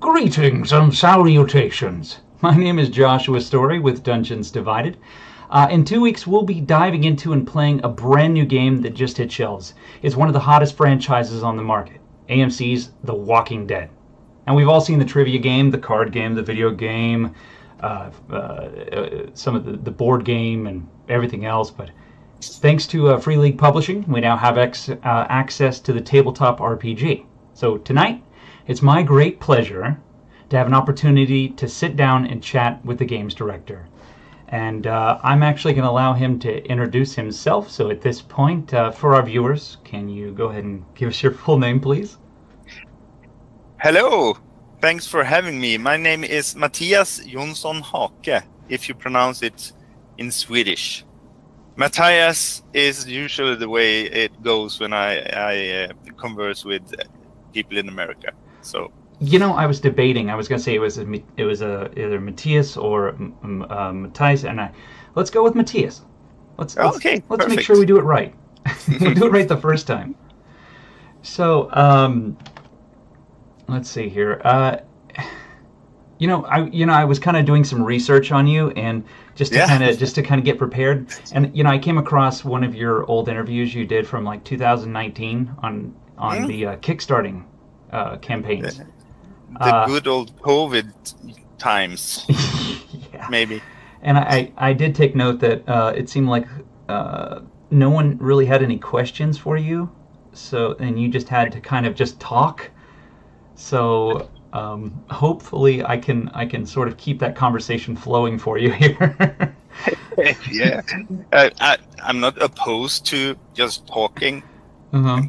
Greetings and salutations. My name is Joshua Story with Dungeons Divided. Uh, in two weeks, we'll be diving into and playing a brand new game that just hit shelves. It's one of the hottest franchises on the market AMC's The Walking Dead. And we've all seen the trivia game, the card game, the video game, uh, uh, some of the, the board game, and everything else. But thanks to uh, Free League Publishing, we now have ex- uh, access to the tabletop RPG. So tonight, it's my great pleasure to have an opportunity to sit down and chat with the games director. And uh, I'm actually going to allow him to introduce himself. So at this point, uh, for our viewers, can you go ahead and give us your full name, please? Hello. Thanks for having me. My name is Mattias Johnsson Haake, if you pronounce it in Swedish. Matthias is usually the way it goes when I, I uh, converse with people in America. So you know, I was debating. I was going to say it was a, it was a either Matthias or uh, Matthias, and I let's go with Matthias. Let's, let's okay. Let's perfect. make sure we do it right. we do it right the first time. So, um, let's see here. Uh, you know, I you know I was kind of doing some research on you, and just to yeah. kind of just to kind of get prepared. And you know, I came across one of your old interviews you did from like 2019 on on the uh, kickstarting uh, campaigns. The, the uh, good old COVID times, yeah. maybe. And I, I did take note that uh, it seemed like uh, no one really had any questions for you, so and you just had to kind of just talk. So um, hopefully, I can I can sort of keep that conversation flowing for you here. yeah, I, am not opposed to just talking. Uh-huh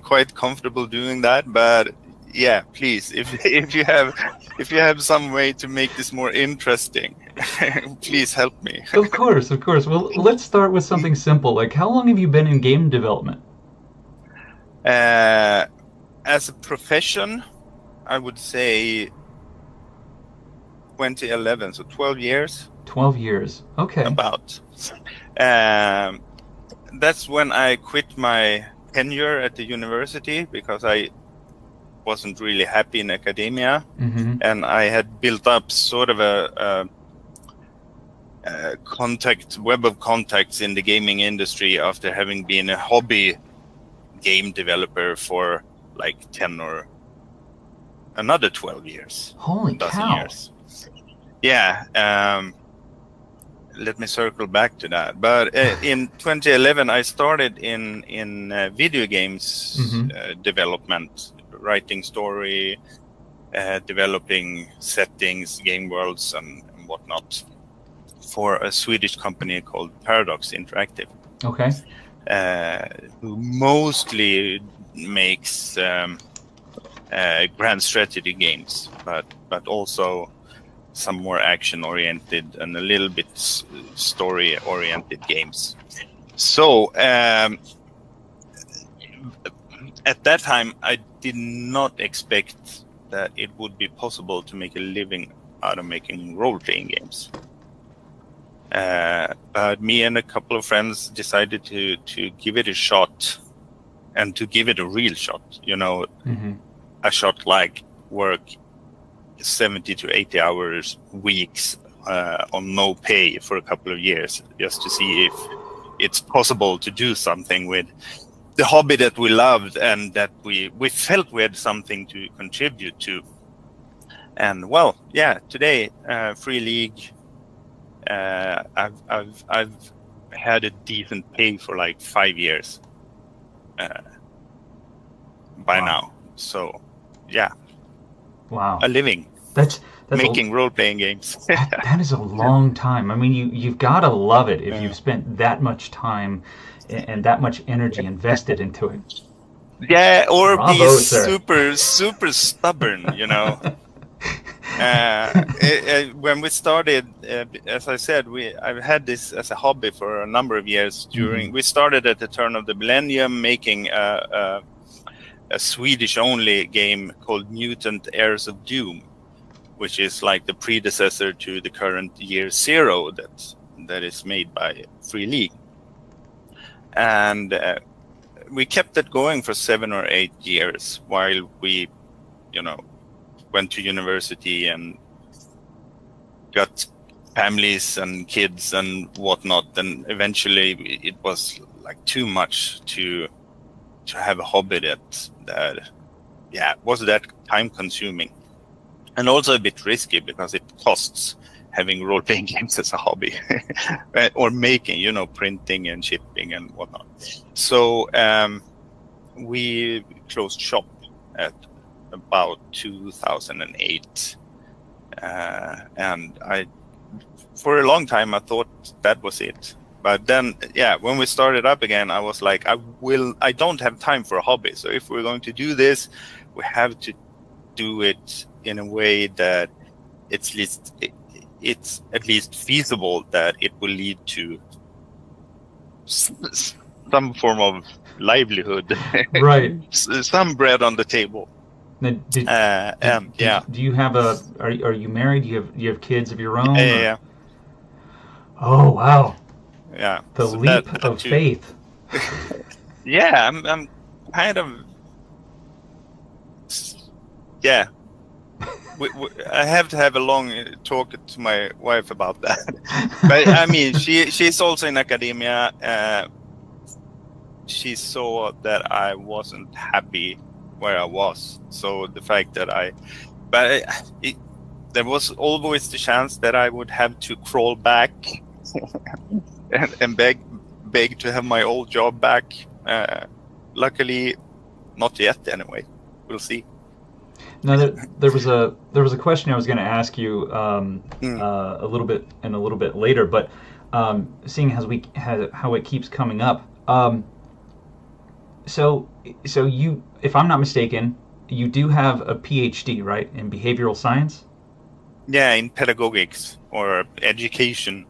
quite comfortable doing that, but yeah, please, if if you have if you have some way to make this more interesting, please help me. of course, of course. Well, let's start with something simple. Like, how long have you been in game development? Uh, as a profession, I would say 2011, so 12 years. 12 years. Okay. About. Um, that's when I quit my tenure at the university because I wasn't really happy in academia, mm-hmm. and I had built up sort of a, a, a, contact web of contacts in the gaming industry after having been a hobby game developer for like ten or another twelve years. Holy cow! Years. Yeah. Um, let me circle back to that. But uh, in 2011, I started in in uh, video games mm-hmm. uh, development, writing story, uh, developing settings, game worlds, and, and, whatnot for a Swedish company called Paradox Interactive. Okay. Uh, who mostly makes um, uh, grand strategy games, but but also some more action oriented and a little bit story oriented games. So um, at that time, I did not expect that it would be possible to make a living out of making role playing games. Uh, but me and a couple of friends decided to to give it a shot and to give it a real shot. You know, mm-hmm. a shot like work 70 to 80 hours weeks uh, on no pay for a couple of years just to see if it's possible to do something with the hobby that we loved and that we we felt we had something to contribute to. And well yeah today uh, free league uh, I've, I've i've had a decent pay for like five years uh, by wow. now. So yeah Wow. A living. That's, that's making role playing games. that, that is a long time. I mean, you you've got to love it if yeah. you've spent that much time and that much energy invested into it. Yeah, or Bravo, be sir. super super stubborn, you know. uh, it, it, when we started, uh, as I said, we I've had this as a hobby for a number of years. During mm-hmm. we started at the turn of the millennium, making a, a Swedish only game called Mutant Heirs of Doom, which is like the predecessor to the current Year Zero that that is made by Free League. And uh, we kept that going for seven or eight years while we, you know, went to university and got families and kids and whatnot. And eventually, it was like too much to to have a hobby that that yeah was that time consuming and also a bit risky because it costs having role playing games as a hobby or making you know printing and shipping and whatnot. So um, we closed shop at about 2008 uh, and i for a long time i thought that was it but then yeah when we started up again i was like i will i don't have time for a hobby. So if we're going to do this we have to do it in a way that it's least it's at least feasible that it will lead to some form of livelihood. Right. Some bread on the table. Now, did, uh, um, do, yeah. do you have a are, are you married? Do you have do you have kids of your own? Yeah, yeah, yeah. oh wow yeah. The so leap that, of faith. yeah, I'm, I'm kind of. Yeah. we, we, I have to have a long uh, talk to my wife about that. but I mean, she she's also in academia. Uh, she saw that I wasn't happy where I was. So the fact that I, but it, there was always the chance that I would have to crawl back and, and beg beg to have my old job back. Uh, luckily, not yet. Anyway, we'll see. Now there, there, was a there was a question I was going to ask you um, mm. uh, a little bit and a little bit later, but um, seeing as we how, how it keeps coming up, um, so so you, if I'm not mistaken, you do have a PhD, right, in behavioral science? Yeah, in pedagogics or education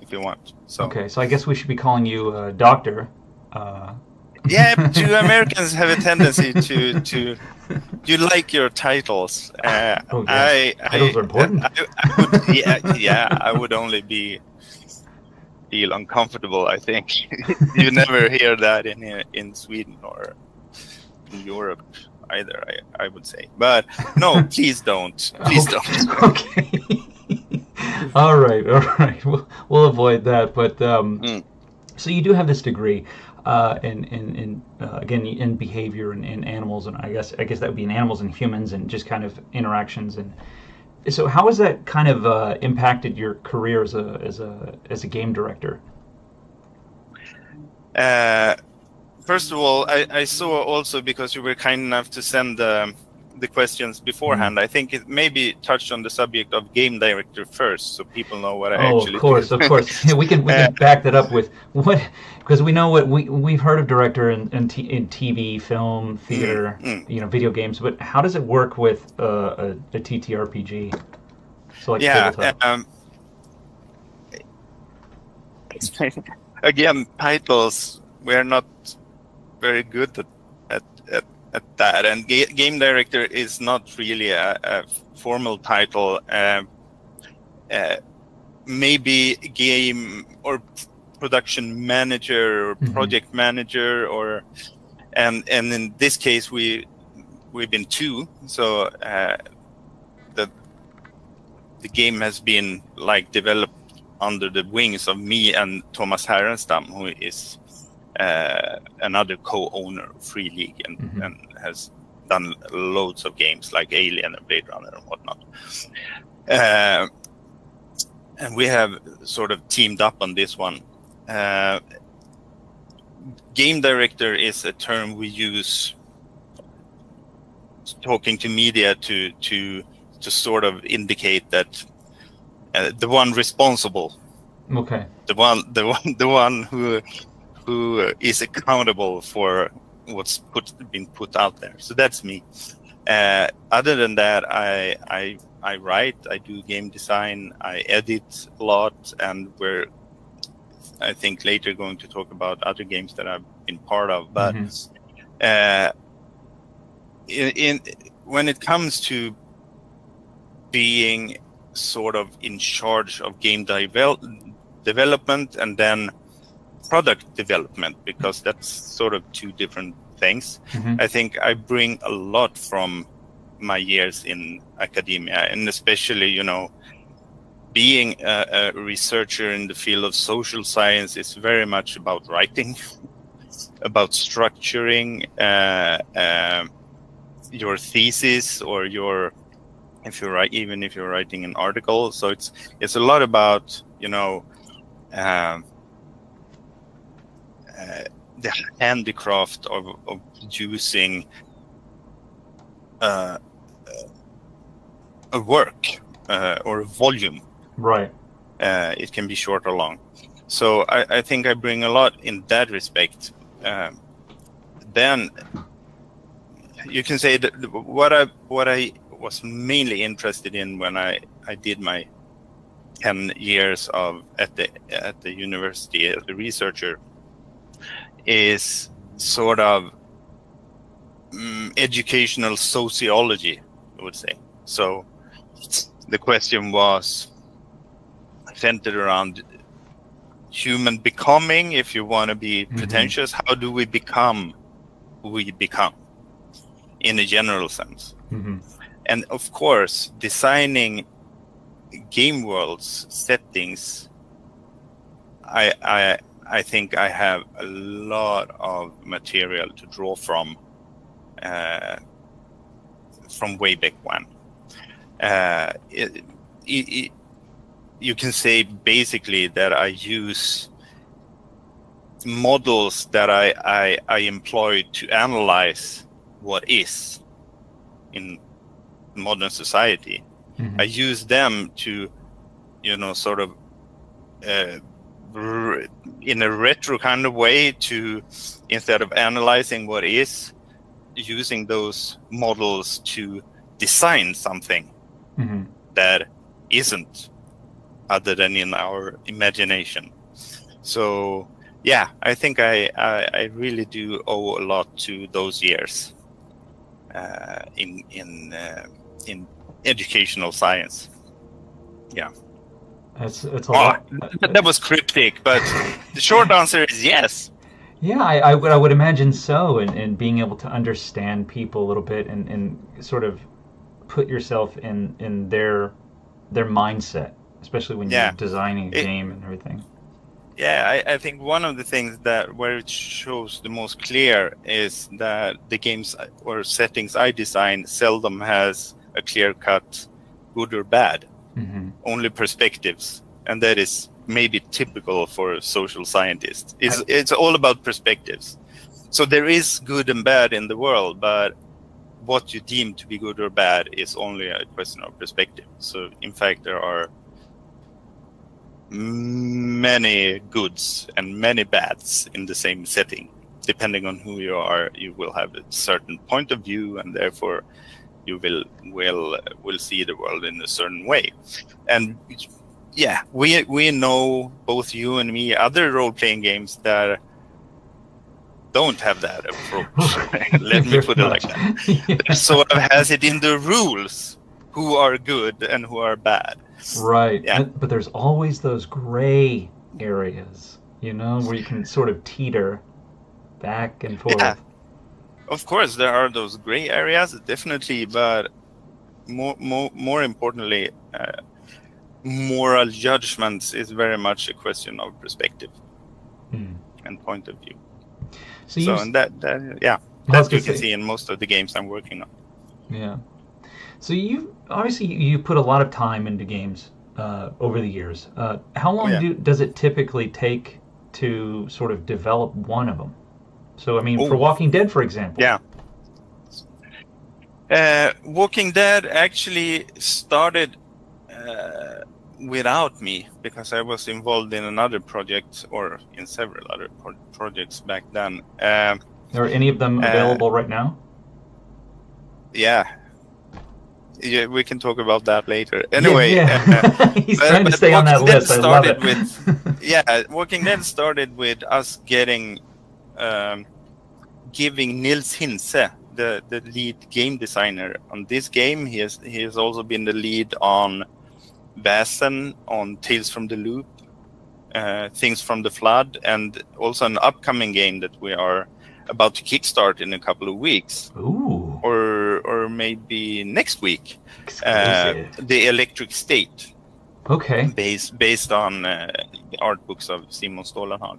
if you want. So okay, so I guess we should be calling you uh, Doctor. Uh... Yeah, do Americans have a tendency to to you like your titles? Uh, oh, yes. I, titles I, are important. I, I would, yeah, yeah, I would only be feel uncomfortable. I think you never hear that in in Sweden or in Europe either. I, I would say, but no, please don't. Please okay. don't. okay all right, all right. We'll, we'll avoid that. But um, mm. so you do have this degree uh, in in, in uh, again in behavior and in animals, and I guess I guess that would be in animals and humans, and just kind of interactions. And so, how has that kind of uh, impacted your career as a as a as a game director? Uh, first of all, I, I saw also because you were kind enough to send. Um, the questions beforehand, mm-hmm. I think it maybe touched on the subject of game director first, so people know what I oh, actually. of course, do. of course. We can we can uh, back that up with what because we know what we we've heard of director in in, t- in TV, film, theater, mm, mm. you know, video games. But how does it work with uh, a, a TTRPG? So like yeah, um, again, titles we're not very good at at that. And ga game director is not really a, a formal title. Uh, uh, maybe game or production manager or mm -hmm. project manager or and and in this case we we've been two so uh, the the game has been like developed under the wings of me and Tomas Härenstam who is uh, another co-owner of Free League and, mm-hmm. and, has done loads of games like Alien and Blade Runner and whatnot. Uh, and we have sort of teamed up on this one. Uh, game director is a term we use talking to media to to to sort of indicate that uh, the one responsible okay the one the one the one who who is accountable for what's put been put out there. So that's me. Uh, other than that, I I I write, I do game design, I edit a lot, and we're I think later going to talk about other games that I've been part of. But mm-hmm. uh, in, in when it comes to being sort of in charge of game devel- development and then product development because that's sort of two different things. Mm-hmm. I think I bring a lot from my years in academia, and especially you know being a, a, researcher in the field of social science is very much about writing, about structuring uh, uh, your thesis or your if you write even if you're writing an article. So it's it's a lot about you know um, uh, the handicraft of, of producing uh, a work uh, or a volume Right. Uh, it can be short or long. So I, I, think I bring a lot in that respect. Um, then you can say that what I what I was mainly interested in when I, I did my 10 years of at the at the university as a researcher is sort of um, educational sociology I would say so the question was centered around human becoming if you want to be mm-hmm. pretentious how do we become who we become in a general sense mm-hmm. and of course designing game worlds settings i i i think i have a lot of material to draw from uh, from way back when uh, it, it, you can say basically that I use models that I, I, I employ to analyze what is in modern society. Mm-hmm. I use them to, you know, sort of uh, in a retro kind of way to instead of analyzing what is, using those models to design something mm-hmm. that isn't other than in our imagination. So yeah, I think I, I, I really do owe a lot to those years uh, in in uh, in educational science. Yeah. That's it's a lot. That was cryptic, but the short answer is yes. Yeah, I, I, would I would imagine so, and, and being able to understand people a little bit and, and sort of put yourself in in their their mindset especially when yeah. you're designing a it, game and everything. Yeah, I, I, think one of the things that where it shows the most clear is that the games uh, or settings I design seldom has a clear cut good or bad, mm-hmm. only perspectives, and that is maybe typical for social scientists. It's I, it's all about perspectives. So there is good and bad in the world, but what you deem to be good or bad is only a question of perspective. So in fact, there are many goods and many bads in the same setting. Depending on who you are, you will have a certain point of view, and therefore you will will will see the world in a certain way. And yeah, we we know both you and me other role playing games that don't have that approach. Let me put it like that. yeah. Sort of has it in the rules who are good and who are bad. Right. Yeah. But, but there's always those gray areas, you know, where you can sort of teeter back and forth. Yeah. Of course, there are those gray areas, definitely, but more, more, more importantly, uh, moral judgments is very much a question of perspective hmm. and point of view. So, so and that, that yeah, that you can see in most of the games I'm working on. Yeah. So you obviously you put a lot of time into games uh, over the years. Uh, how long yeah. do, does it typically take to sort of develop one of them? So I mean, Ooh. for Walking Dead, for example. Yeah. Uh, Walking Dead actually started uh, without me because I was involved in another project or in several other pro- projects back then. Uh, Are any of them uh, available right now? Yeah, yeah, we can talk about that later. Anyway, yeah, yeah. Uh, he's but, trying to stay on that list. I love it. with, yeah, Walking Dead started with us getting, um, giving Nils Hintze, the the lead game designer on this game. He has he has also been the lead on Vaesen, on Tales from the Loop, uh, Things from the Flood, and also an upcoming game that we are about to kickstart in a couple of weeks. Ooh. Or or maybe next week. Uh, the Electric State, okay. based based on uh, the art books of Simon Stålenhag.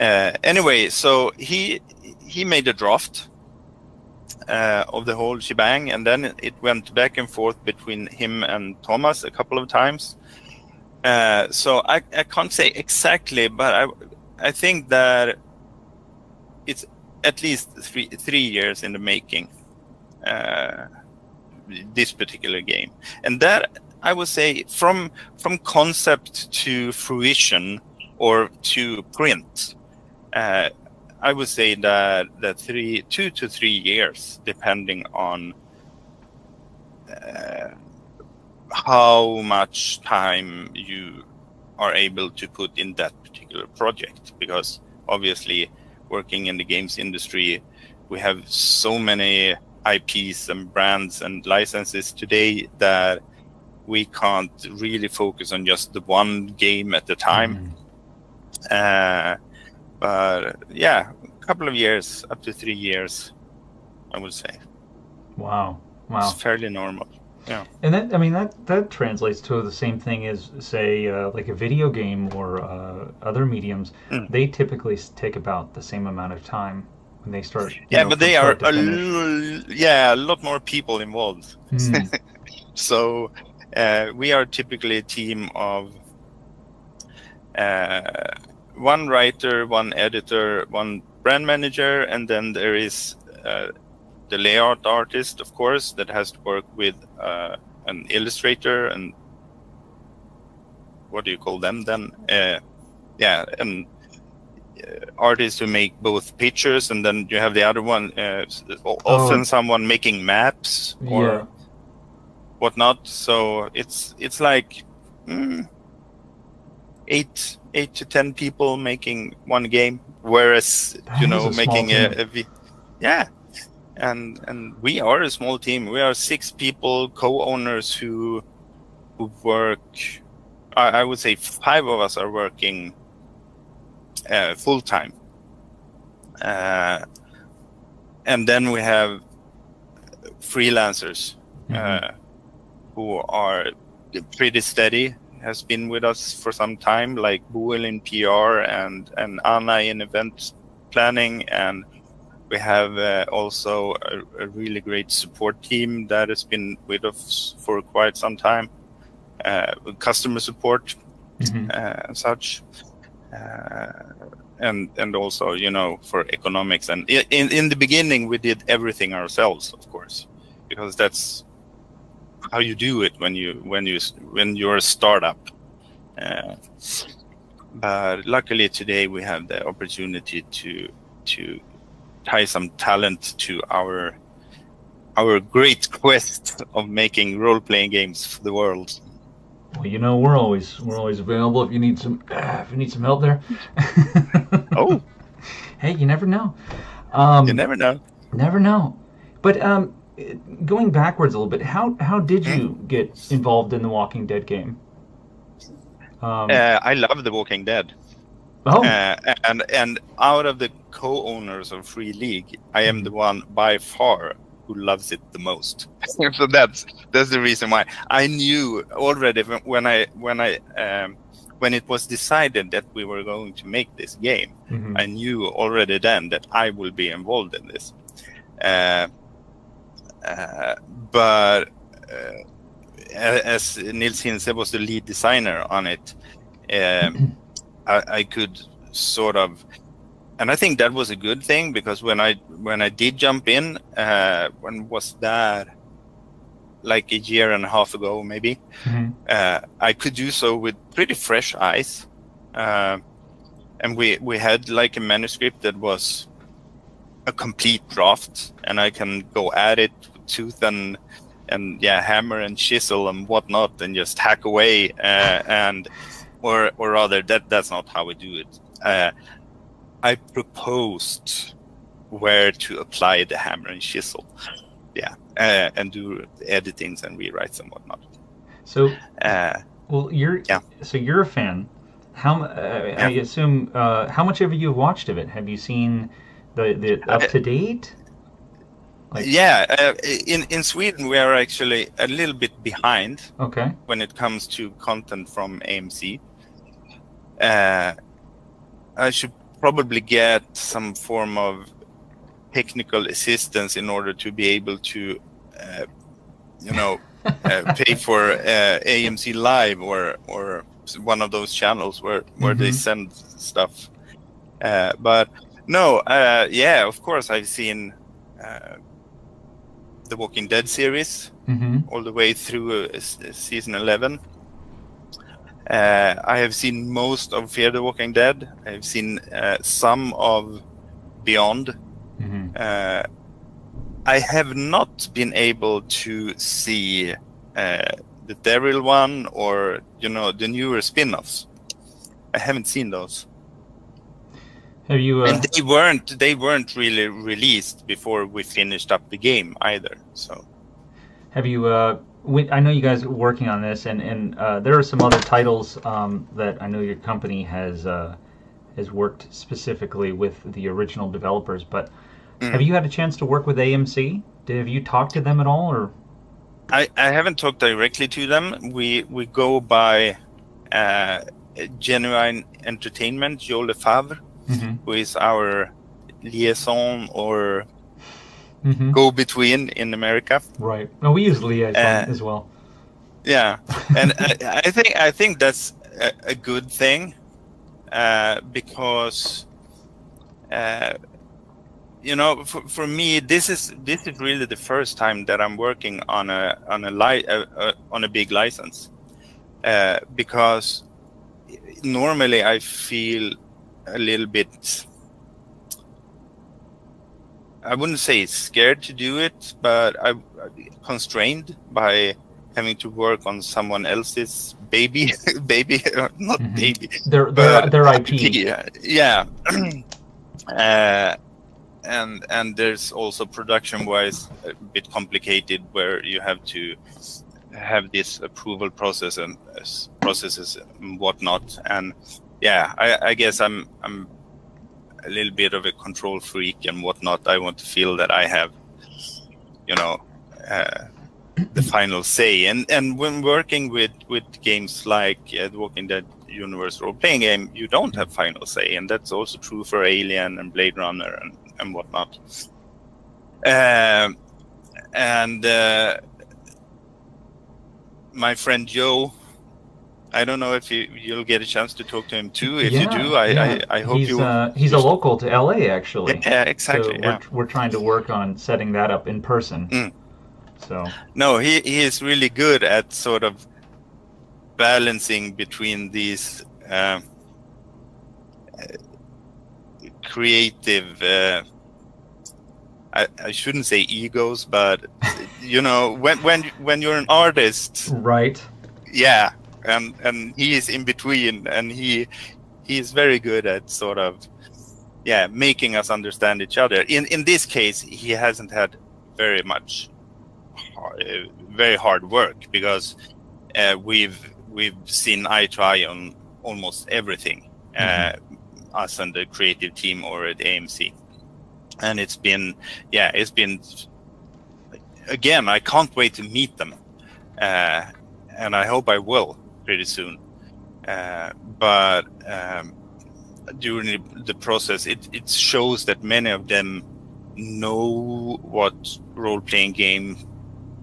Uh, anyway, so he he made a draft uh, of the whole shebang, and then it went back and forth between him and Tomas a couple of times. Uh, so I, I can't say exactly, but I I think that it's at least three three years in the making. Uh, this particular game, and that I would say from from concept to fruition or to print, uh, I would say that that three two to three years, depending on uh, how much time you are able to put in that particular project. Because obviously, working in the games industry, we have so many IPs and brands and licenses today that we can't really focus on just the one game at a time. Mhm. Uh, but yeah, a couple of years, up to three years, I would say. Wow. Wow. It's fairly normal. Yeah, and that, I mean, that that translates to the same thing as, say, uh, like a video game or uh, other mediums. Mm. They typically take about the same amount of time when they start. Yeah, know, but they are start a finish. yeah a lot more people involved. Mm. So uh, we are typically a team of uh, one writer, one editor, one brand manager, and then there is uh, the layout artist, of course, that has to work with uh, an illustrator and what do you call them then? Uh, yeah, and uh, artists who make both pictures, and then you have the other one. Uh, often, Oh. someone making maps or Yeah. whatnot. So it's it's like mm, eight eight to ten people making one game, whereas That you know a making a, a vi- yeah, and and we are a small team. We are six people, co-owners who who work. I, I would say five of us are working uh, full time, uh, and then we have freelancers Mhm. uh, who are pretty steady, has been with us for some time, like Boel in PR and, and Anna in event planning. And we have uh, also a, a really great support team that has been with us for quite some time, uh, with customer support Mhm. uh, and such. Uh, and and also you know for economics and in in the beginning we did everything ourselves of course because that's how you do it when you when you when you're a startup uh, but luckily today we have the opportunity to to tie some talent to our our great quest of making role-playing games for the world Well, you know, we're always we're always available if you need some if you need some help there. oh hey, you never know. Um, you never know Never know. But um, going backwards a little bit, how how did Hmm? you get involved in the Walking Dead game? Um, uh, i love the walking dead oh, Uh, and and out of the co-owners of Free League, I am the one by far who loves it the most. so that's that's the reason why I knew already when- when I when I um, when it was decided that we were going to make this game. mhm. I knew already then that I will be involved in this. Uh, uh, but uh, as Nils Hintze was the lead designer on it, um, I, I could sort of, and I think that was a good thing because when I when I did jump in, uh, when was that? Like a year and a half ago, maybe Mhm. uh, I could do so with pretty fresh eyes. Uh, and we, we had like a manuscript that was a complete draft, and I can go at it tooth and and yeah, hammer and chisel and whatnot, and just hack away. Uh, and or or rather, that that's not how we do it. Uh, I proposed where to apply the hammer and chisel, yeah, uh, and do editings and rewrites and whatnot. So, Uh, well, you're Yeah. so you're a fan. How uh, I assume uh, how much have you watched of it? Have you seen the the up to date? Like, Yeah, uh, in in Sweden we are actually a little bit behind Okay. when it comes to content from AMC. Uh, I should probably get some form of technical assistance in order to be able to, uh, you know, uh, pay for uh, AMC Live or or one of those channels where where they Mhm. send stuff. Uh, but no, uh, yeah, of course I've seen uh, the Walking Dead series Mm-hmm. all the way through uh, season 11. Uh, I have seen most of Fear the Walking Dead. I've seen uh, some of Beyond. Mm-hmm. Uh, I have not been able to see uh, the Daryl one or you know the newer spin-offs. I haven't seen those, Have you? Uh, and they weren't they weren't really released before we finished up the game either. So Have you? Uh, we, I know you guys are working on this, and and uh, there are some other titles um, that I know your company has uh, has worked specifically with the original developers. But Mm. have you had a chance to work with AMC? Did, have you talked to them at all, or? I, I haven't talked directly to them. We we go by uh, Genuine Entertainment, Joe LeFavi, Mm-hmm. who is our liaison or Mm-hmm. go between in America. Right. No, we use liaison Uh, as well. Yeah, and I, I think I think that's a, a good thing uh, because uh, you know for, for me this is this is really the first time that I'm working on a on a li- uh, uh, on a big license uh, because normally I feel a little bit I wouldn't say scared to do it, but I I'm constrained by having to work on someone else's baby, baby, not Mhm. baby, Their their their IP. Yeah, yeah. uh, and and there's also production-wise a bit complicated where you have to have this approval process and uh, processes and whatnot. And yeah, I, I guess I'm I'm a little bit of a control freak and whatnot. I want to feel that I have, you know, uh, the final say. And and when working with with games like uh, Walking Dead universe role playing game, you don't have final say, and that's also true for Alien and Blade Runner and and whatnot. Um, and uh, my friend Joe. I don't know if you, you'll get a chance to talk to him too. If you do, I, yeah. I, I hope he's, you. Uh, he's a local to LA, actually. yeah, exactly. So yeah. we're, we're trying to work on setting that up in person. Mm. So No, he, he is really good at sort of balancing between these uh, creative. Uh, I, I shouldn't say egos, but you know, when when when you're an artist, right. yeah, and and he is in between, and he he is very good at sort of yeah making us understand each other. In in this case, he hasn't had very much hard, uh, very hard work because uh, we've we've seen eye to eye on almost everything. Uh, us and the creative team or at AMC, and it's been yeah it's been again I can't wait to meet them. Uh, and I hope I will pretty soon. Uh, but um, during the, process, it, it shows that many of them know what role-playing game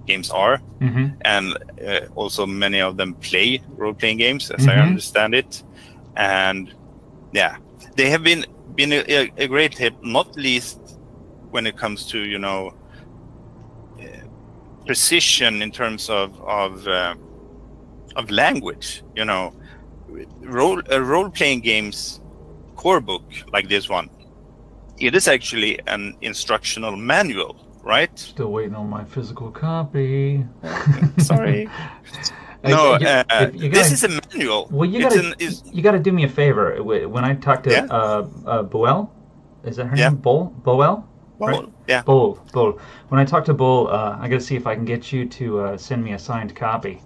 games are, hmm and uh, also many of them play role-playing games, as I Mhm. understand it. And yeah, they have been been a, a- a great help, not least when it comes to you know uh, precision in terms of of uh, of language. You know, role a role playing games core book like this one. It is actually an instructional manual, right? Still waiting on my physical copy. Sorry. Uh, no, uh, this is a manual. Well, you gotta an- you gotta do me a favor. When I talk to Yeah. uh, uh, Boel, is that her Yeah. name? Bol Boel. well, right. yeah. Bull, Bull. When I talk to Bull, uh, I gotta see if I can get you to uh, send me a signed copy.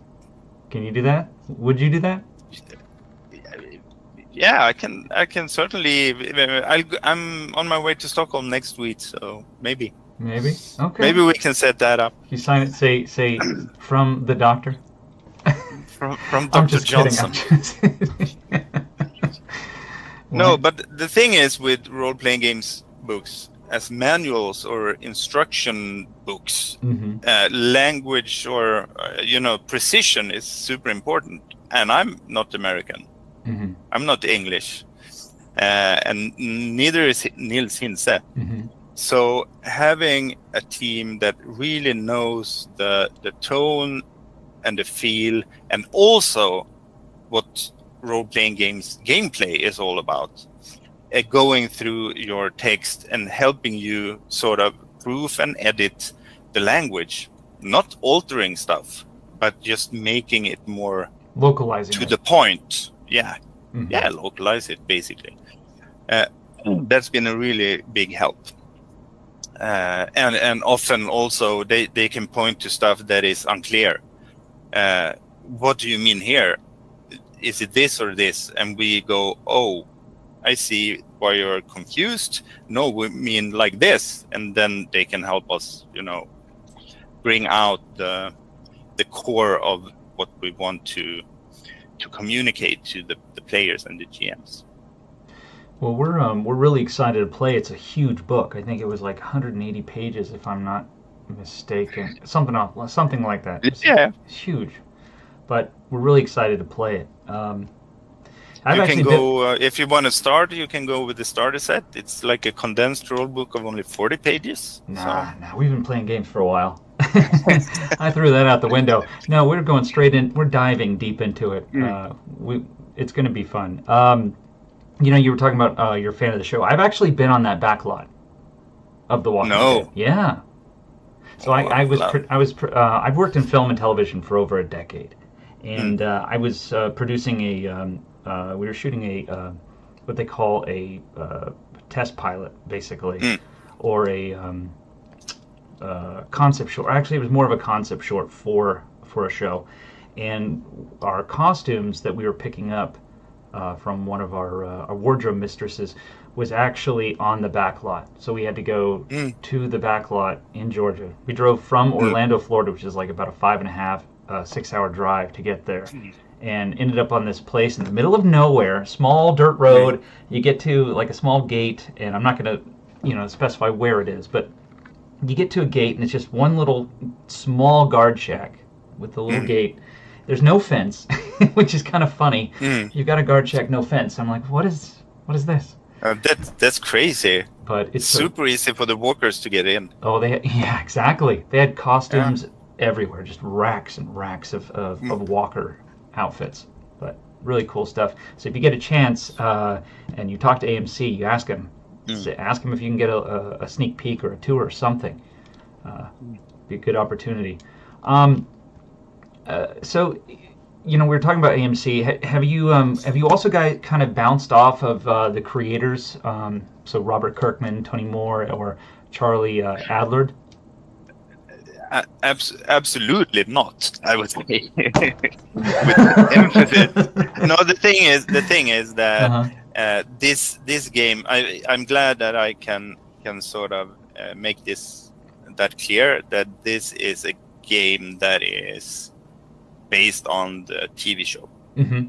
Can you do that? Would you do that? Yeah, I can. I can certainly. I'll, I'm on my way to Stockholm next week, so maybe. Maybe. Okay. Maybe we can set that up you sign it. Say say from the doctor. from from just Johnson. kidding. I'm just- No, but the thing is with role-playing games books, as manuals or instruction books, Mhm. uh, language or uh, you know precision is super important. And I'm not American. Mhm. I'm not English, uh, and neither is Nils Hintze. Mhm. So having a team that really knows the the tone and the feel, and also what role-playing games gameplay is all about, uh, going through your text and helping you sort of proof and edit the language, not altering stuff, but just making it more Localizing. to it. the point. Yeah, Mhm. yeah, localize it basically. Uh, that's been a really big help. Uh, and and often also they, they can point to stuff that is unclear. Uh, what do you mean here? Is it this or this? And we go, oh, I see why you're confused. No, we mean like this, and then they can help us, you know, bring out the the core of what we want to to communicate to the, the players and the GMs. Well, we're um, we're really excited to play. It's a huge book. I think it was like 180 pages, if I'm not mistaken. Something off, something like that. It's, Yeah. it's huge, but we're really excited to play it. Um, I've you can go uh, if you want to start. You can go with the starter set. It's like a condensed rule book of only 40 pages. Nah, nah, we've been playing games for a while. I threw that out the window. No, we're going straight in. We're diving deep into it. Mm. Uh, we, it's going to be fun. Um, you know, you were talking about uh, you're a fan of the show. I've actually been on that back lot of the Walking No. Dead. Yeah. So Oh, I, I was pr- I was pr- uh, I've worked in film and television for over a decade, and Hmm. uh, I was uh, producing a um, uh, we were shooting a uh, what they call a uh, test pilot basically, Mm. or a um, uh, concept short. Actually, it was more of a concept short for for a show, and our costumes that we were picking up uh, from one of our, uh, our wardrobe mistresses was actually on the back lot. So we had to go Mm. to the back lot in Georgia. We drove from Orlando, Florida, which is like about a five and a half, uh, six hour drive to get there. And ended up on this place in the middle of nowhere, small dirt road. You get to like a small gate, and I'm not going to, you know, specify where it is, but you get to a gate, and it's just one little small guard shack with the little Mm. gate. There's no fence, which is kind of funny. Mm. You've got a guard shack, no fence. I'm like, what is what is this? Uh, that that's crazy. But it's a- Super easy for the walkers to get in. oh, they yeah, exactly. They had costumes everywhere, just racks and racks of, of, Mm. of Walker outfits. But really cool stuff. So if you get a chance uh, and you talk to AMC, you ask them, Mm. ask them if you can get a, a, sneak peek or a tour or something. Uh, be a good opportunity. Um, uh, so, you know, we were talking about AMC. Ha- have you um, have you also got kind of bounced off of uh, the creators? Um, so Robert Kirkman, Tony Moore, or Charlie uh, abs- absolutely not. I would say. With emphasis. No, the thing is, the thing is that Uh-huh. uh, this this game, I I'm glad that I can can sort of uh, make this that clear that this is a game that is based on the TV show, hmm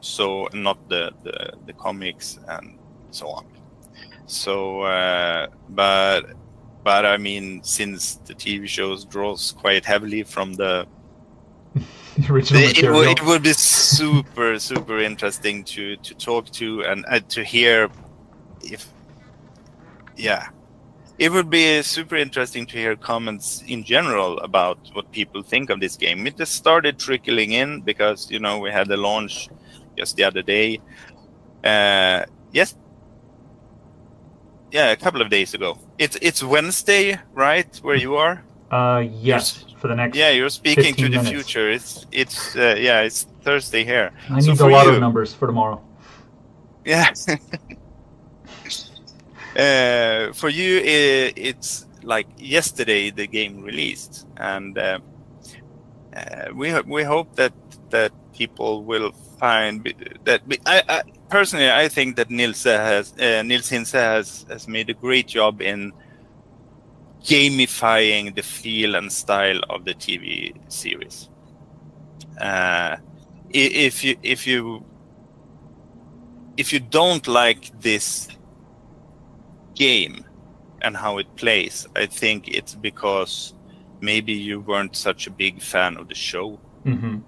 so not the the, the comics and so on. So, uh, but but I mean, since the TV shows draws quite heavily from the The original it, material. would, it would be super super interesting to to talk to and uh, to hear if yeah. It would be super interesting to hear comments in general about what people think of this game. It just started trickling in because you know we had the launch just the other day. Uh yes yeah a couple of days ago it's it's wednesday right where you are uh, yes, for the next. yeah, you're speaking to the minutes. future. It's it's uh, yeah, it's Thursday here. I so need a lot you- numbers for tomorrow. Yeah. uh, for you, i it's like yesterday the game released, and uh, uh, we we hope that that people will find that. I, I personally, I think that Nils has uh, Nils has has made a great job in gamifying the feel and style of the TV series. Uh, if you if you if you don't like this game and how it plays, I think it's because maybe you weren't such a big fan of the show, Mm-hmm.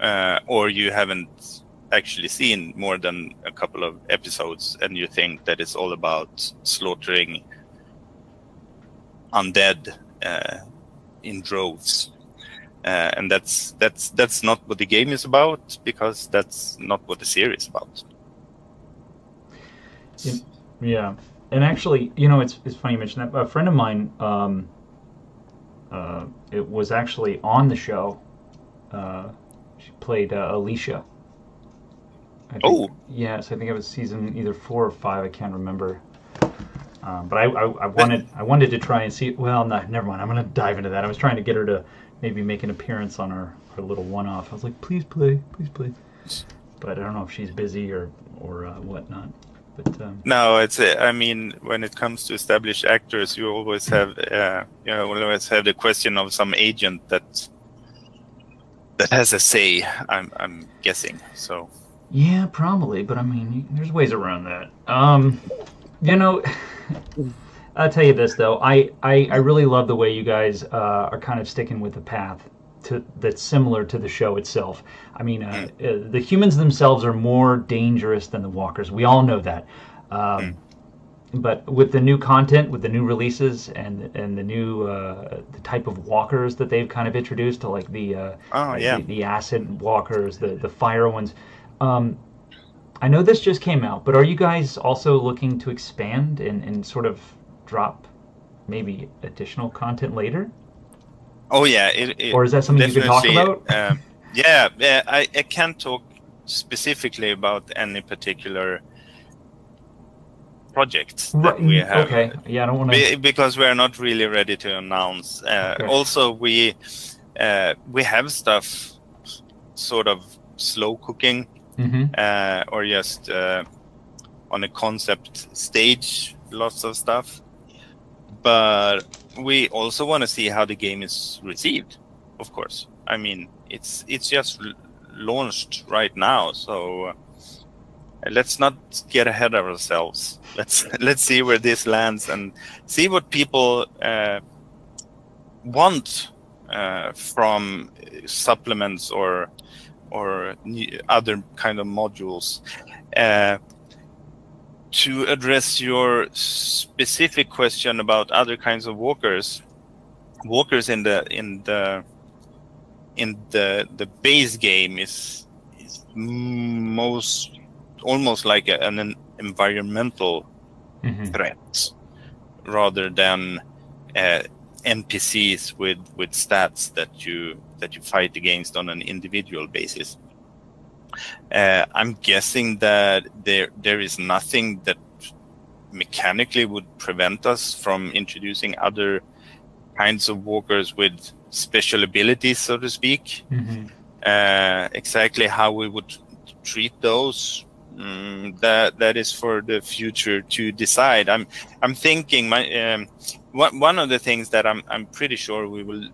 uh, or you haven't actually seen more than a couple of episodes, and you think that it's all about slaughtering undead uh, in droves. Uh, and that's that's that's not what the game is about because that's not what the series is about. Yeah, and actually, you know, it's it's funny you mentioned that. A friend of mine, um, uh, it was actually on the show. Uh, she played uh, Alicia. Think, Oh. yes, I think it was season either four or five. I can't remember. Um, but I, I, I wanted I wanted to try and see. Well, no, never mind. I'm gonna dive into that. I was trying to get her to maybe make an appearance on our, our little one-off. I was like, please play, please play. But I don't know if she's busy or or uh, whatnot. But um, No, it's I mean when it comes to established actors, you always have uh, you know always have the question of some agent that that has a say. I'm I'm guessing so. Yeah, probably, but I mean, there's ways around that. Um, you know, I'll tell you this though, I, I I really love the way you guys uh, are kind of sticking with the path to that's similar to the show itself. I mean, uh, uh, the humans themselves are more dangerous than the walkers. We all know that. Um, But with the new content, with the new releases, and and the new uh, the type of walkers that they've kind of introduced, to like the uh, Oh like yeah. the, the acid walkers, the the fire ones. Um, I know this just came out, but are you guys also looking to expand and, and sort of drop maybe additional content later? Oh yeah. It, it, Or is that something you can talk about? um, yeah, yeah. I, I can't talk specifically about any particular projects that Right, we have. okay. Yeah, I don't want to. Be- because we are not really ready to announce. Uh, Okay. Also, we uh, we have stuff sort of slow cooking hmm uh, or just uh, on a concept stage, lots of stuff. But we also want to see how the game is received. Of course, I mean it's it's just launched right now, so uh, let's not get ahead of ourselves. Let's let's see where this lands and see what people uh, want uh, from supplements or or other kind of modules. Uh, to address your specific question about other kinds of walkers, walkers in the in the in the the base game is is most almost like a, an environmental hmm threat rather than uh, NPCs with with stats that you that you fight against on an individual basis. Uh, I'm guessing that there there is nothing that mechanically would prevent us from introducing other kinds of walkers with special abilities, so to speak. hmm Uh, exactly how we would treat those, mm, that that is for the future to decide. I'm I'm thinking my um, one one of the things that I'm I'm pretty sure we will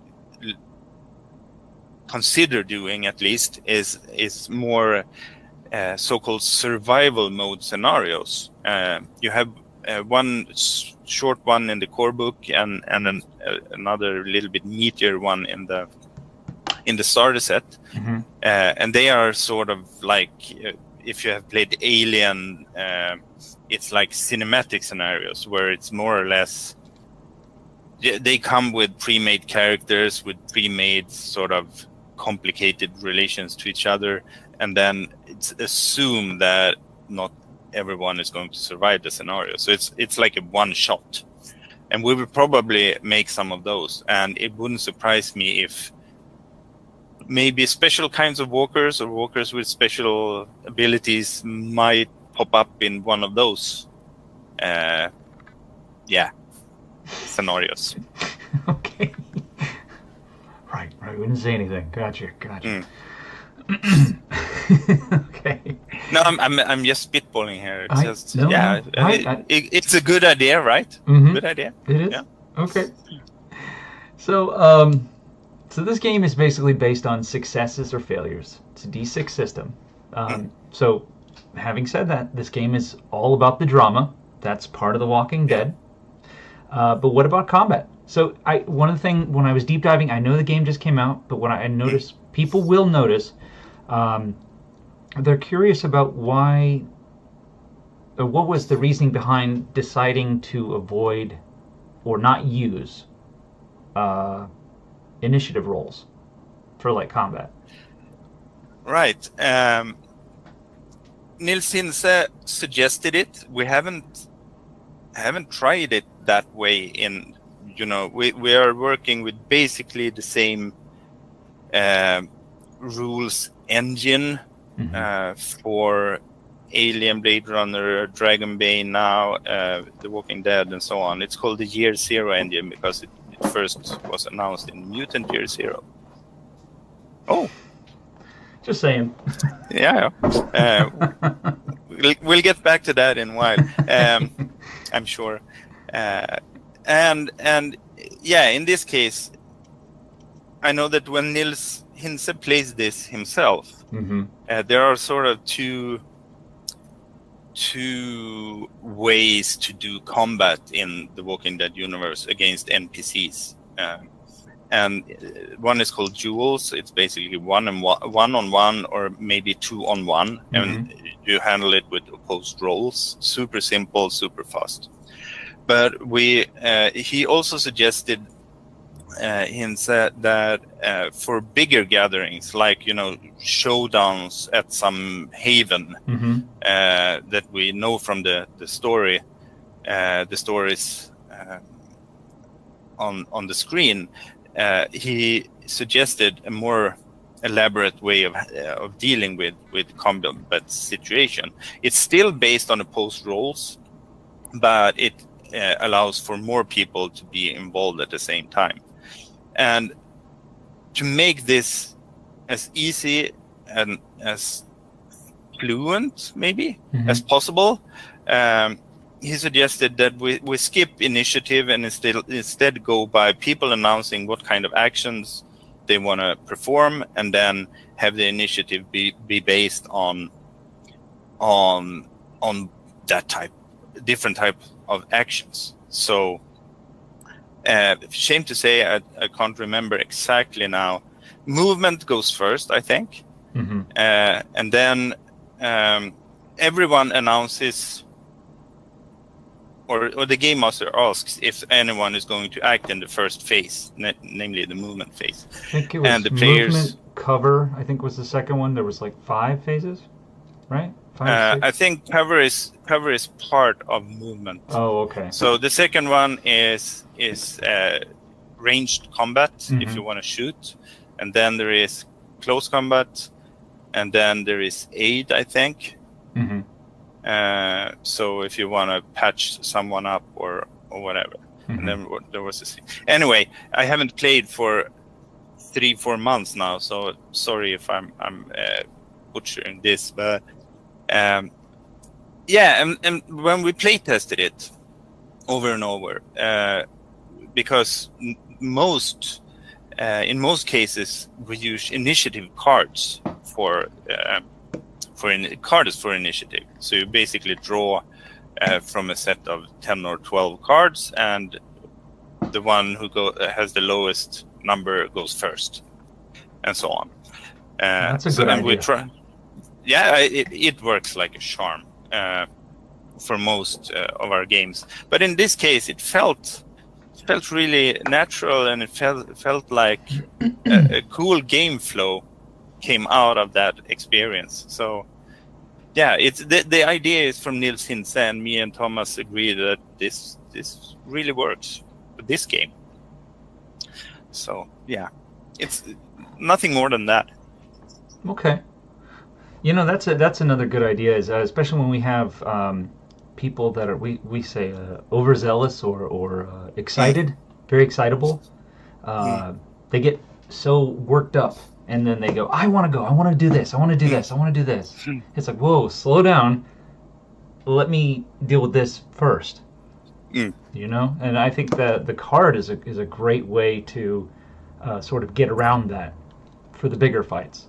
consider doing at least is is more uh, so-called survival mode scenarios. Uh, you have uh, one short one in the core book and and an, uh, another little bit meatier one in the in the starter set hmm uh, and they are sort of like uh, if you have played Alien, uh, it's like cinematic scenarios where it's more or less they come with pre-made characters with pre-made sort of complicated relations to each other, and then it's assumed that not everyone is going to survive the scenario. So it's it's like a one shot, and we will probably make some of those, and it wouldn't surprise me if maybe special kinds of walkers or walkers with special abilities might pop up in one of those uh yeah scenarios okay. Right, right. We didn't say anything. Gotcha, gotcha. okay. no i'm i'm, I'm just spitballing here it's I- just no, yeah no, I- it- I- it- it's a good idea right Mhm. good idea It is. Yeah. Okay. So, um, so this game is basically based on successes or failures. It's a D6 system. Um, so, having said that, this game is all about the drama. That's part of The Walking Dead. Uh, but what about combat? So, I one of the thing when I was deep diving, I know the game just came out, but when I noticed, people will notice, um, they're curious about why. Or what was the reasoning behind deciding to avoid or not use uh, initiative rolls for like combat? Right. Um, suggested it. We haven't haven't tried it that way. In you know, we we are working with basically the same uh, rules engine Mhm. uh, for Alien, Blade Runner, Dragonbane now, uh, The Walking Dead, and so on. It's called the Year Zero engine because it, it first was announced in Mutant Year Zero. Oh, Just saying. yeah. yeah. Uh, we'll, we'll get back to that in a while. Um, I'm sure. Uh, and and yeah, in this case, I know that when Nils Hintze plays this himself, hmm uh, there are sort of two two ways to do combat in the Walking Dead universe against NPCs. Uh, and one is called duels. It's basically one and one, one on one, or maybe two on one, and you handle it with opposed rolls. Super simple, super fast. But we, uh, he also suggested uh, hints that, that uh, for bigger gatherings, like you know showdowns at some haven, hmm uh, that we know from the the story, uh, the stories uh, on on the screen, uh, he suggested a more elaborate way of uh, of dealing with with combat situation. It's still based on opposed rolls, but it uh, allows for more people to be involved at the same time, and to make this as easy and as fluent maybe Mhm. as possible um, he suggested that we, we skip initiative and instead instead go by people announcing what kind of actions they want to perform and then have the initiative be, be based on on on that type different type of actions so uh, shame to say I, I can't remember exactly now movement goes first i think hmm uh, and then um, everyone announces or, or the game master asks if anyone is going to act in the first phase na- namely the movement phase I think it was And the players- movement cover. I think was the second one. There was like five phases, right? Uh, i think cover is cover is part of movement. Oh, okay. so the second one is is uh, ranged combat if Mhm. you want to shoot. And then there is close combat. And then there is aid i think. Hmm Uh, so if you want to patch someone up or or whatever, hmm and then there was a. Anyway, I haven't played for three four months now, so sorry if I'm I'm uh, butchering this, but um, yeah, and, and when we play tested it over and over, uh, because most uh, in most cases we use initiative cards for. Uh, for in, cards for initiative. So you basically draw uh, from a set of ten or twelve cards, and the one who go uh, has the lowest number goes first, and so on. Uh, That's a so good and we try. Yeah, it, it works like a charm uh, for most uh, of our games, but in this case, it felt felt really natural, and it felt felt like a, a cool game flow came out of that experience. So, yeah, it's the, the idea is from Nils Hintze, and me and Tomas agree that this this really works this game. So, yeah, it's nothing more than that. Okay. You know that's a that's another good idea is uh, especially when we have um, people that are we we say uh, overzealous or or uh, excited, very excitable. Uh, They get so worked up and then they go, I want to go, I want to do this, I want to do this, I want to do this. It's like whoa, slow down. Let me deal with this first. Mm. You know, and I think that the card is a is a great way to uh, sort of get around that for the bigger fights.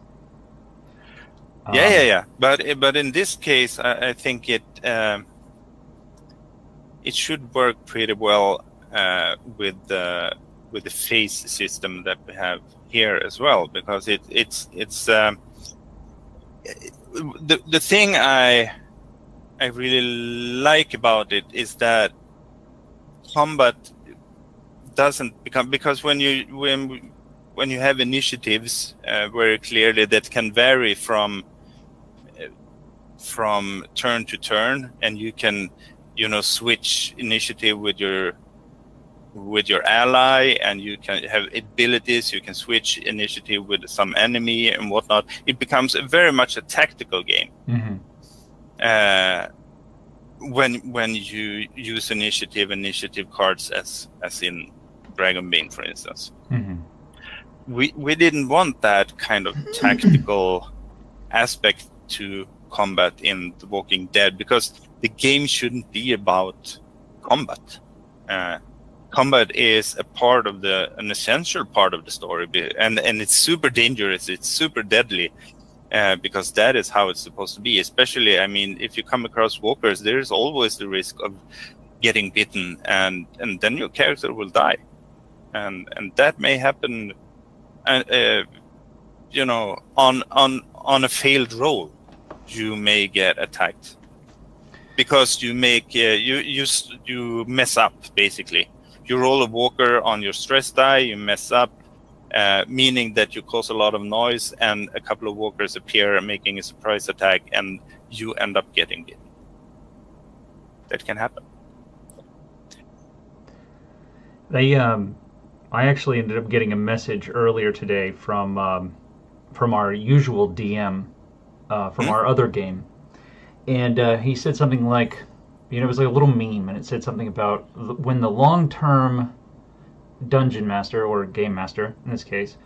Yeah, Um, yeah, yeah. But but in this case, I, I think it um, it should work pretty well uh, with the with the phase system that we have here as well, because it it's it's um, the the thing I I really like about it is that combat doesn't become because when you when when you have initiatives uh, very clearly that can vary from from turn to turn and you can you know switch initiative with your with your ally and you can have abilities you can switch initiative with some enemy and whatnot it becomes a very much a tactical game mhm. uh, when when you use initiative initiative cards as as in Dragonbane, for instance. Mhm. We we didn't want that kind of tactical aspect to combat in The Walking Dead because the game shouldn't be about combat. Uh, combat is a part of the an essential part of the story, and and it's super dangerous. It's super deadly uh, because that is how it's supposed to be. Especially, I mean, if you come across walkers, there is always the risk of getting bitten, and and then your character will die, and and that may happen, uh, uh, you know, on on on a failed roll, you may get attacked because you make uh, you you you mess up basically. You roll a walker on your stress die, you mess up, uh, meaning that you cause a lot of noise and a couple of walkers appear making a surprise attack and you end up getting it. That can happen. They, um, I actually ended up getting a message earlier today from um, from our usual DM uh, from Hmm? our other game, and uh, he said something like, you know, it was like a little meme, and it said something about when the long-term dungeon master or game master in this case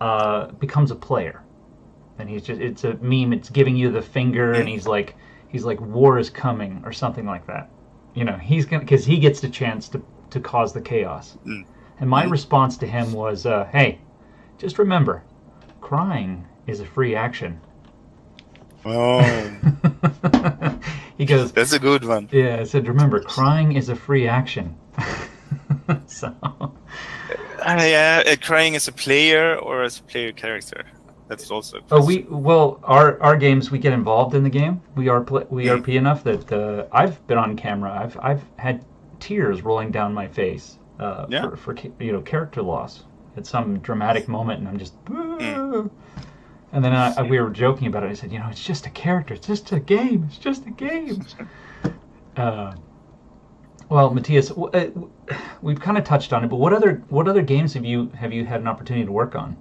uh, becomes a player, and he's just it's a meme. It's giving you the finger, and he's like he's like war is coming or something like that. You know, he's gonna because he gets the chance to to cause the chaos. Mm. And my Mm. response to him was, uh, "Hey, just remember, crying is a free action." Oh, he goes, that's a good one. "Yeah," I said, "Remember, crying is a free action." so, Uh, yeah, uh, crying as a player or as a player character. That's also. a oh, we well, our our games we get involved in the game. We are pl- we are Mm. P enough that uh, I've been on camera. I've I've had tears rolling down my face uh, Yeah. for, for you know character loss at some dramatic moment, and I'm just. Mm. And then I, I- we were joking about it. I said, you know, it's just a character. It's just a game. It's just a game. uh, well, Mattias, w- uh, w- we've kind of touched on it, but what other what other games have you have you had an opportunity to work on?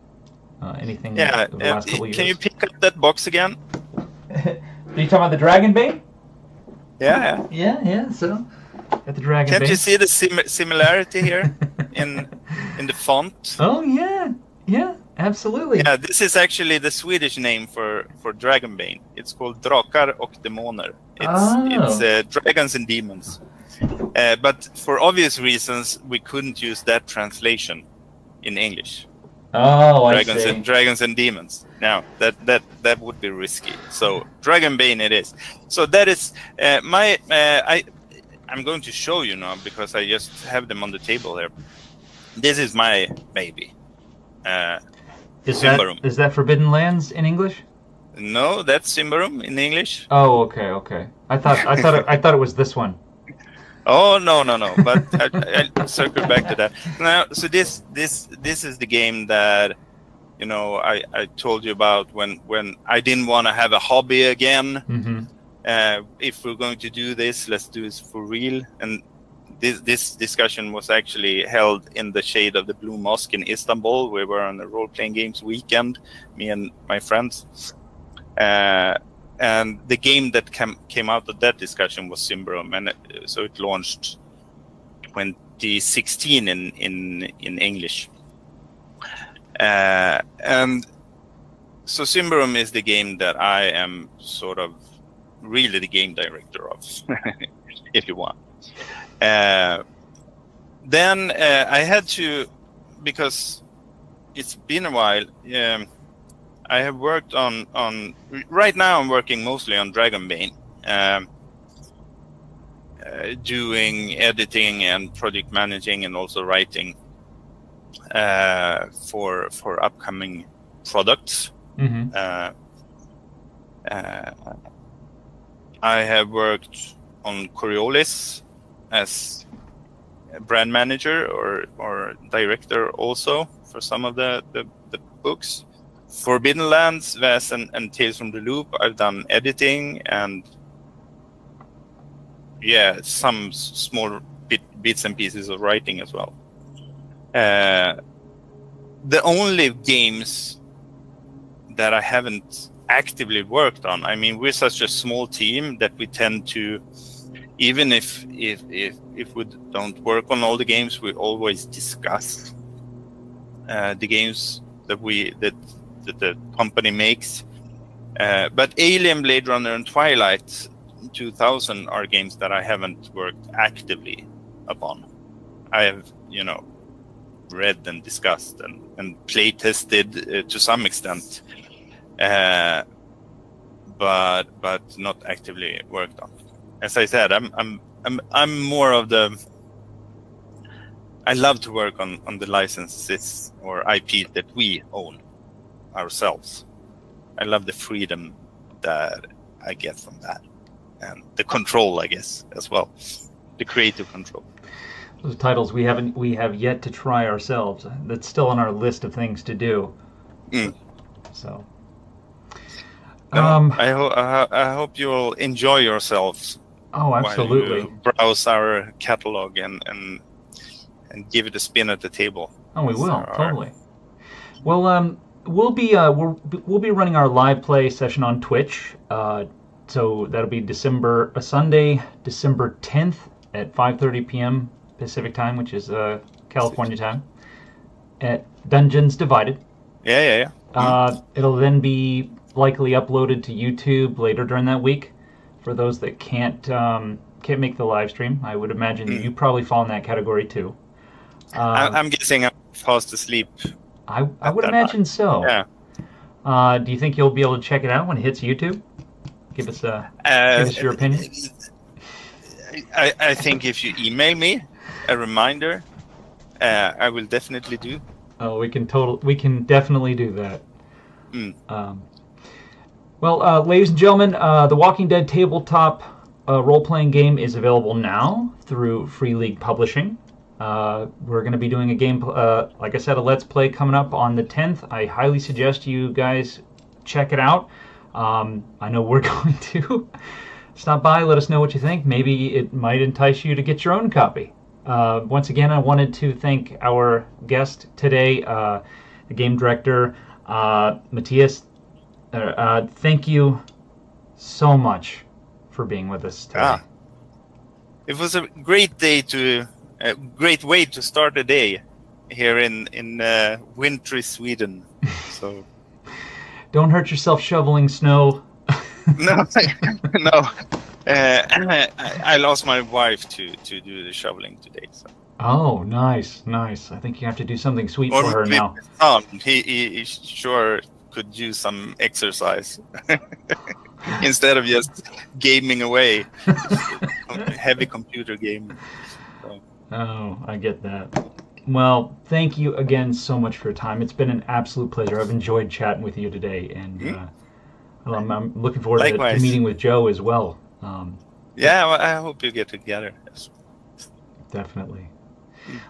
Uh, anything Yeah, over the uh, last couple of can you pick up that box again? Are you talking about the Dragonbane? Yeah, yeah. Yeah, yeah. So at the Dragon Can't Bait. you see the sim- similarity here in in the font? oh yeah, yeah, absolutely. Yeah, this is actually the Swedish name for for Dragonbane. It's called Drakar och Demoner. It's Oh. it's uh, dragons and demons. Uh, but for obvious reasons, we couldn't use that translation in English. Oh, I dragons see. and dragons and demons. Now that that that would be risky. So Dragonbane it is. So that is uh, my uh, I. I'm going to show you now because I just have them on the table here. This is my baby. Uh, is that Symbaroum. is that Forbidden Lands in English? no, that's Symbaroum in English. Oh, okay, okay. I thought I thought it, I thought it was this one. Oh no no no! But I, I'll circle back to that. Now, so this this this is the game that you know I, I told you about when when I didn't want to have a hobby again. hmm Uh, if we're going to do this, let's do this for real. And this this discussion was actually held in the shade of the Blue Mosque in Istanbul. We were on a role playing games weekend, me and my friends. Uh, and the game that came came out of that discussion was Symbaroum, and it, so it launched 2016 in in in English. Uh, and so Symbaroum is the game that I am sort of really the game director of, if you want. Uh, then uh, I had to, because it's been a while. Um, I have worked on on right now. I'm working mostly on Dragonbane, um, uh, doing editing and project managing, and also writing uh, for for upcoming products. Mm-hmm. Uh, uh, I have worked on Coriolis as brand manager or or director also for some of the the, the books. Forbidden Lands, Vaesen, and, and Tales from the Loop. I've done editing and yeah, some small bit, bits and pieces of writing as well. Uh, the only games that I haven't actively worked on. I mean, we're such a small team that we tend to, even if if if if we don't work on all the games, we always discuss uh, the games that we that, that the company makes. Uh, but Alien, Blade Runner, and Twilight 2000 are games that I haven't worked actively upon. I have, you know, read and discussed and, and play tested uh, to some extent, uh, but but not actively worked on. As I said, I'm I'm I'm I'm more of the. I love to work on on the licenses or IP that we own ourselves. I love the freedom that I get from that, and the control, I guess, as well, the creative control. Those titles we haven't we have yet to try ourselves. That's still on our list of things to do. Mm. So. No, Um, I, ho- I, ho- I hope you'll enjoy yourselves oh, absolutely. browse our catalog and, and and give it a spin at the table. Oh, we will are- totally. Well, um, we'll be uh, we'll, we'll be running our live play session on Twitch. Uh, so that'll be December a Sunday, December tenth at 5:30 p.m. Pacific time, which is uh, California time, at Dungeons Divided. Yeah, yeah, yeah. Uh, it'll then be likely uploaded to YouTube later during that week. For those that can't um, can't make the live stream, I would imagine Mm. you probably fall in that category too. I, Uh, I'm guessing I'm fast asleep. I, I would imagine so. Yeah. Uh, do you think you'll be able to check it out when it hits YouTube? Give us a. Uh, Give us your opinion. I, I think if you email me a reminder, uh, I will definitely do. Oh, we can total. We can definitely do that. Mm. Um, well, uh, ladies and gentlemen, uh, the Walking Dead tabletop uh, role-playing game is available now through Free League Publishing. Uh, we're going to be doing a game, uh, like I said, a Let's Play coming up on the 10th. I highly suggest you guys check it out. Um, I know we're going to. Stop by, let us know what you think. Maybe it might entice you to get your own copy. Uh, once again, I wanted to thank our guest today, the game director, Mattias. Uh, uh, thank you so much for being with us today. Ah. It was a great day to, a great way to start a day here in in uh, wintry Sweden. So Don't hurt yourself shoveling snow. no, no. Uh, I, I lost my wife to to do the shoveling today. So. Oh, nice, nice. I think you have to do something sweet for her now. son, he, he, he sure could use some exercise instead of just gaming away, heavy computer game. Oh, I get that. Well, thank you again so much for your time. It's been an absolute pleasure. I've enjoyed chatting with you today, and Mhm. uh, I'm, I'm looking forward to, to meeting with Joe as well. Um, Yeah, well, I hope you get together. Yes. definitely.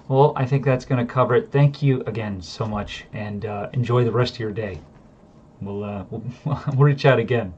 Well, I think that's going to cover it. Thank you again so much, and uh, enjoy the rest of your day. We'll, uh, we'll, we'll reach out again.